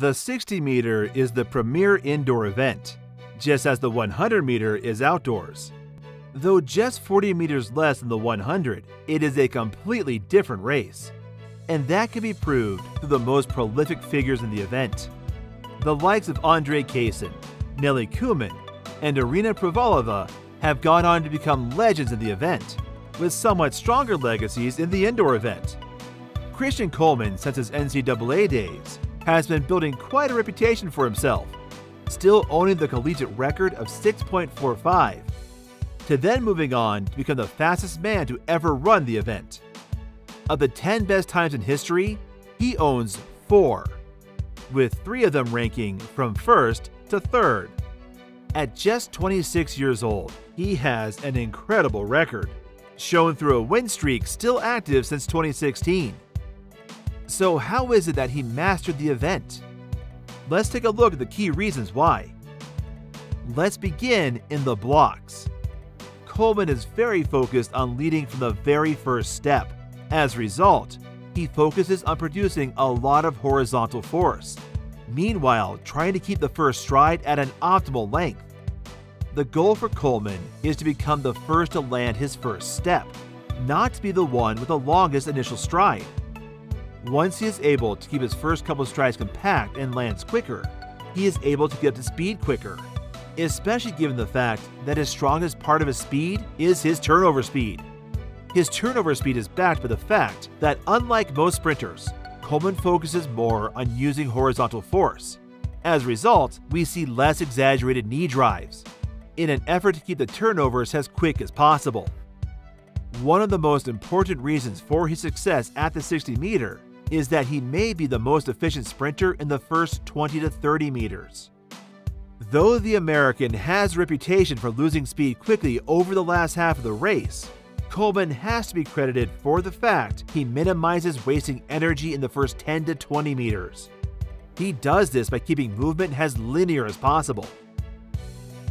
The 60 meter is the premier indoor event, just as the 100 meter is outdoors. Though just 40 meters less than the 100, it is a completely different race. And that can be proved through the most prolific figures in the event. The likes of Andre Cason, Nelly Cooman, and Irina Privalova have gone on to become legends in the event, with somewhat stronger legacies in the indoor event. Christian Coleman, since his NCAA days, has been building quite a reputation for himself, still owning the collegiate record of 6.45, to then moving on to become the fastest man to ever run the event. Of the 10 best times in history, he owns 4, with 3 of them ranking from first to third. At just 26 years old, he has an incredible record, shown through a win streak still active since 2016. So, how is it that he mastered the event? Let's take a look at the key reasons why. Let's begin in the blocks. Coleman is very focused on leading from the very first step. As a result, he focuses on producing a lot of horizontal force, meanwhile, trying to keep the first stride at an optimal length. The goal for Coleman is to become the first to land his first step, not to be the one with the longest initial stride. Once he is able to keep his first couple strides compact and lands quicker, he is able to get up to speed quicker, especially given the fact that his strongest part of his speed is his turnover speed. His turnover speed is backed by the fact that, unlike most sprinters, Coleman focuses more on using horizontal force. As a result, we see less exaggerated knee drives, in an effort to keep the turnovers as quick as possible. One of the most important reasons for his success at the 60 meter is that he may be the most efficient sprinter in the first 20 to 30 meters. Though the American has a reputation for losing speed quickly over the last half of the race, Coleman has to be credited for the fact he minimizes wasting energy in the first 10 to 20 meters. He does this by keeping movement as linear as possible.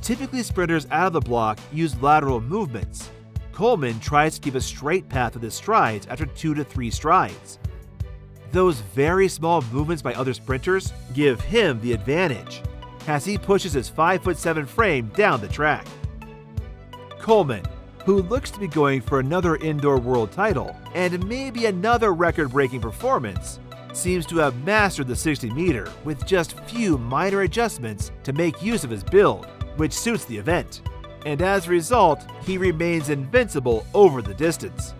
Typically, sprinters out of the block use lateral movements. Coleman tries to keep a straight path with his strides after 2 to 3 strides. Those very small movements by other sprinters give him the advantage as he pushes his 5'7 frame down the track. Coleman, who looks to be going for another indoor world title and maybe another record breaking performance, seems to have mastered the 60 meter with just few minor adjustments to make use of his build, which suits the event. And as a result, he remains invincible over the distance.